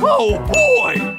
oh boy!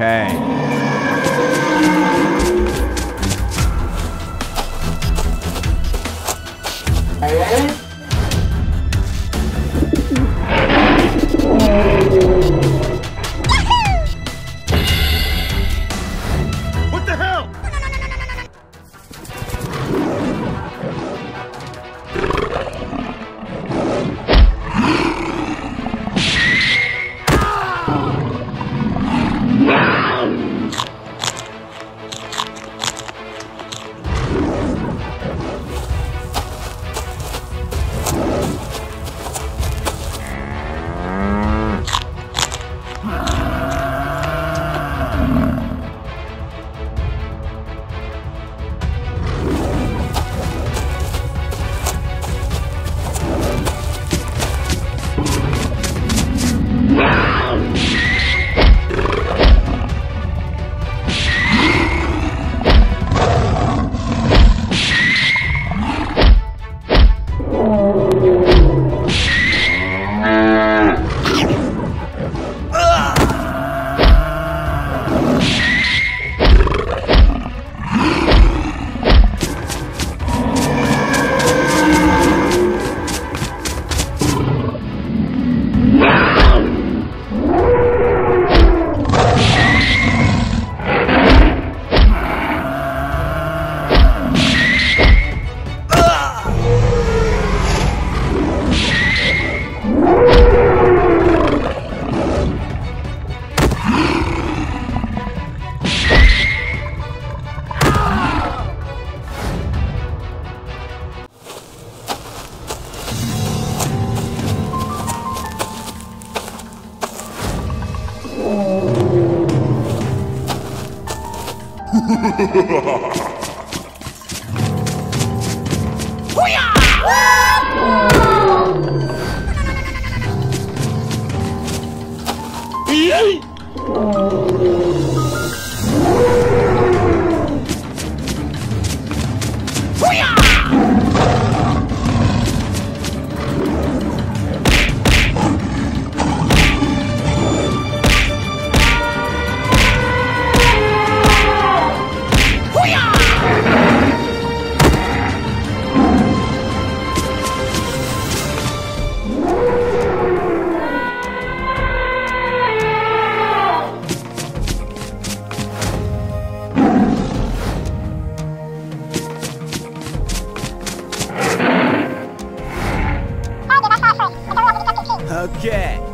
Okay. Ha ha ha! Okay.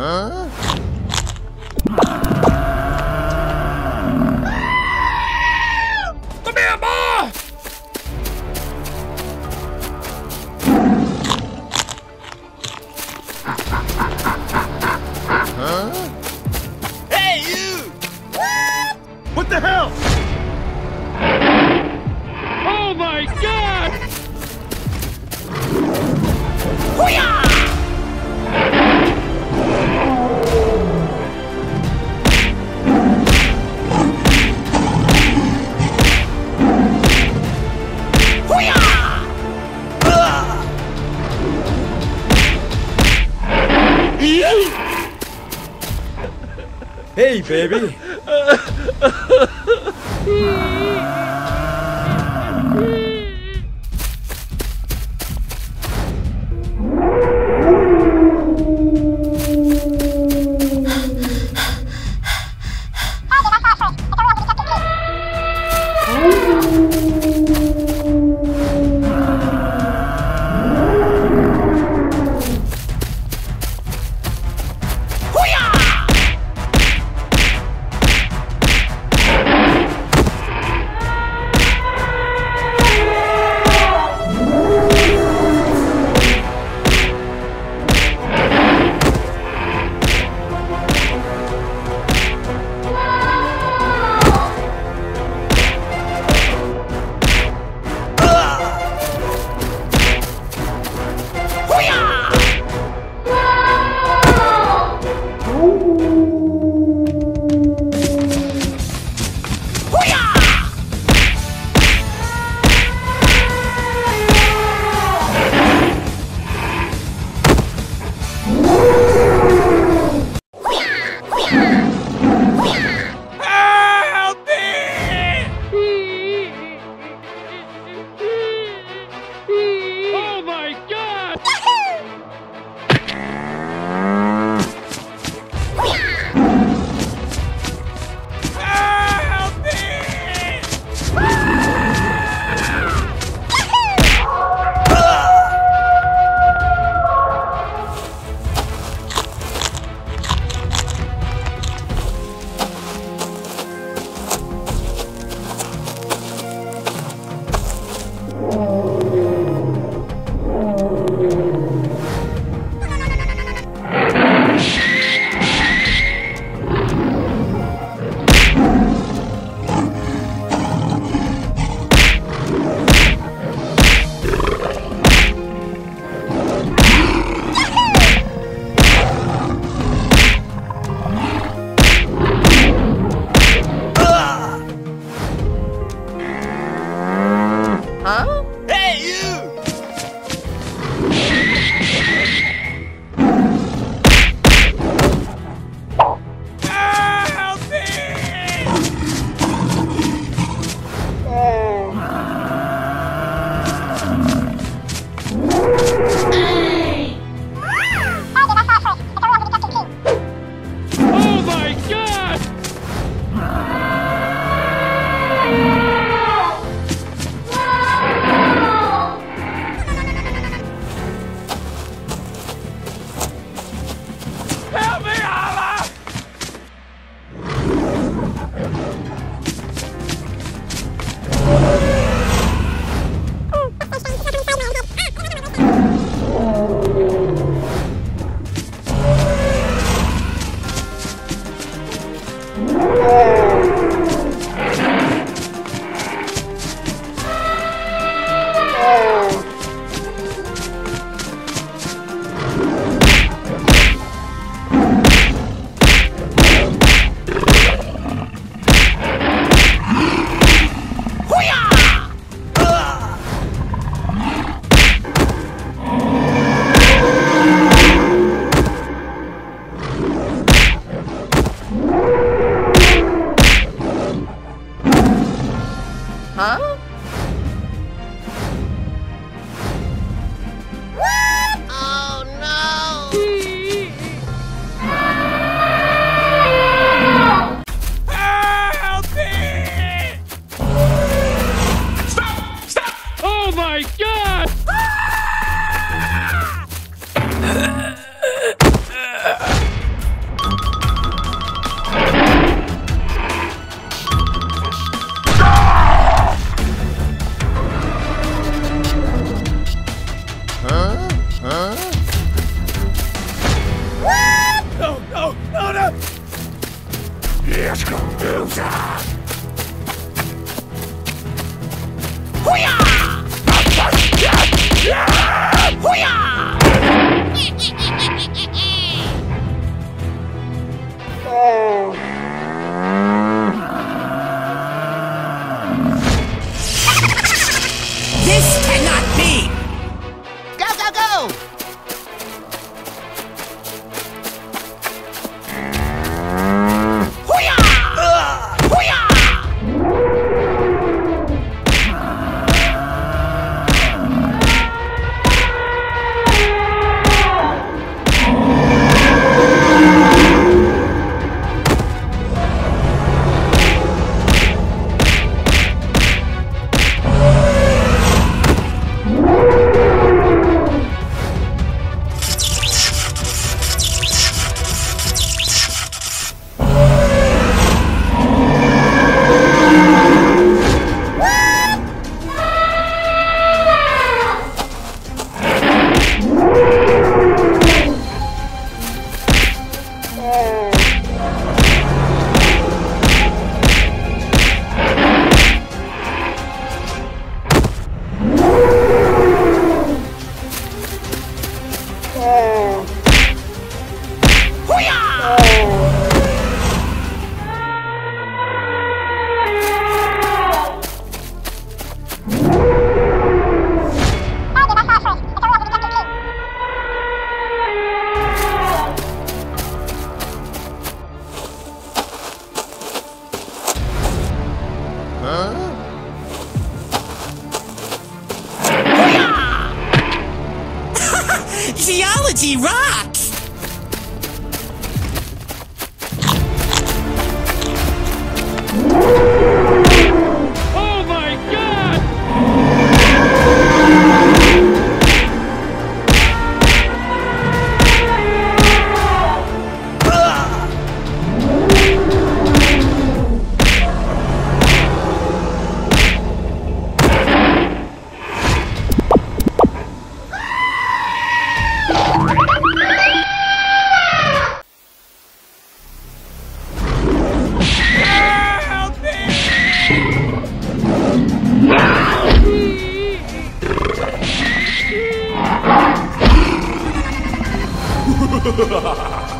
Come baby! ハハハハ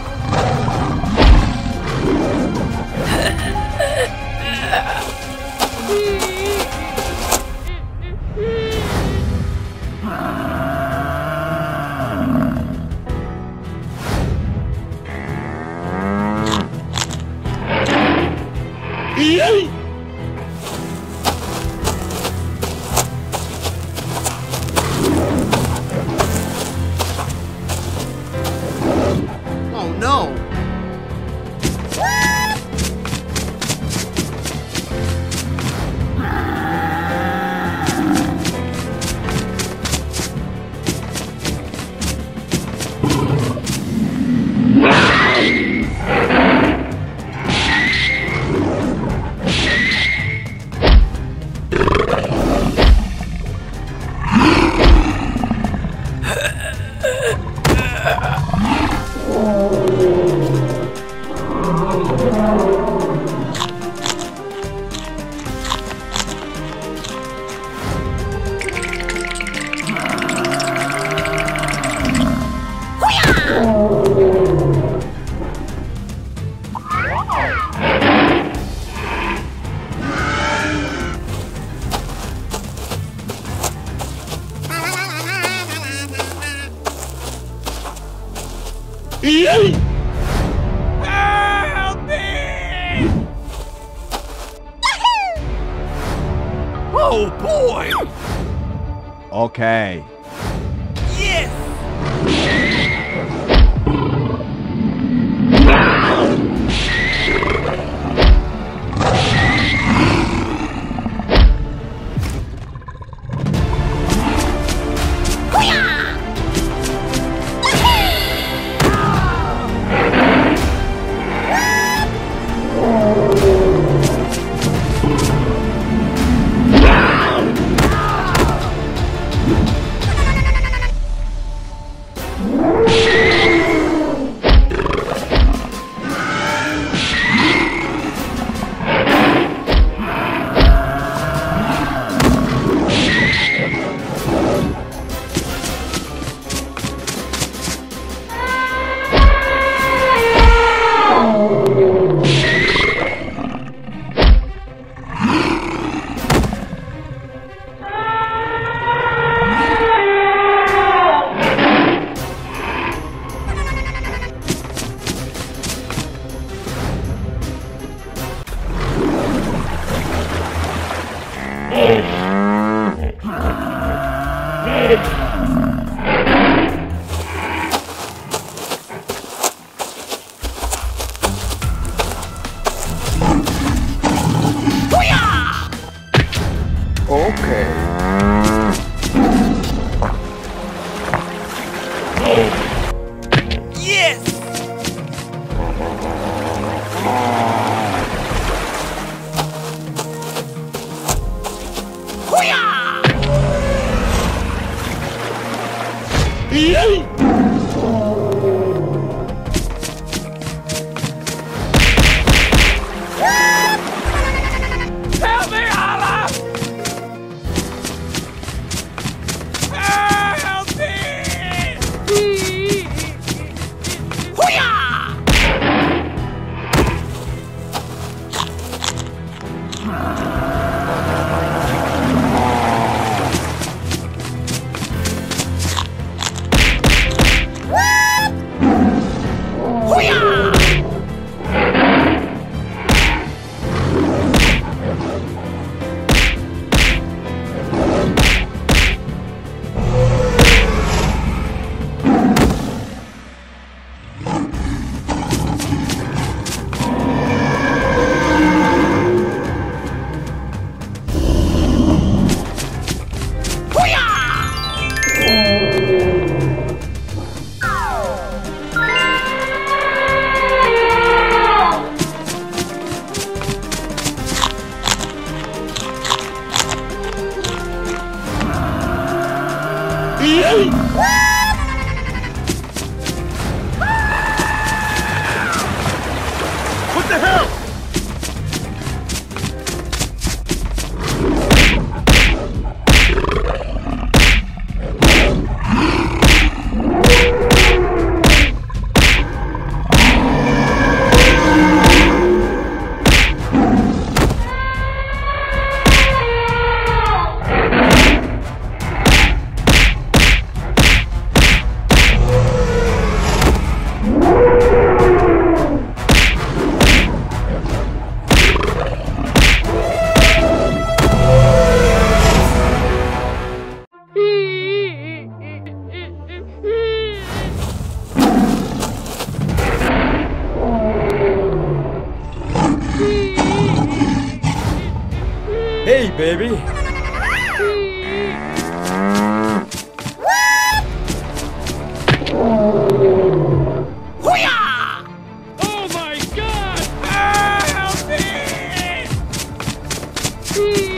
Help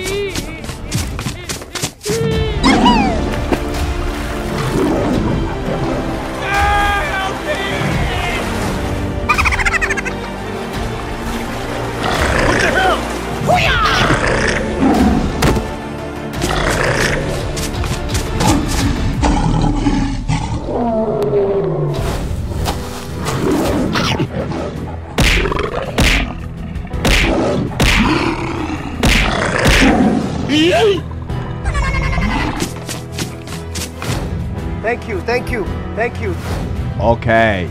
Okay.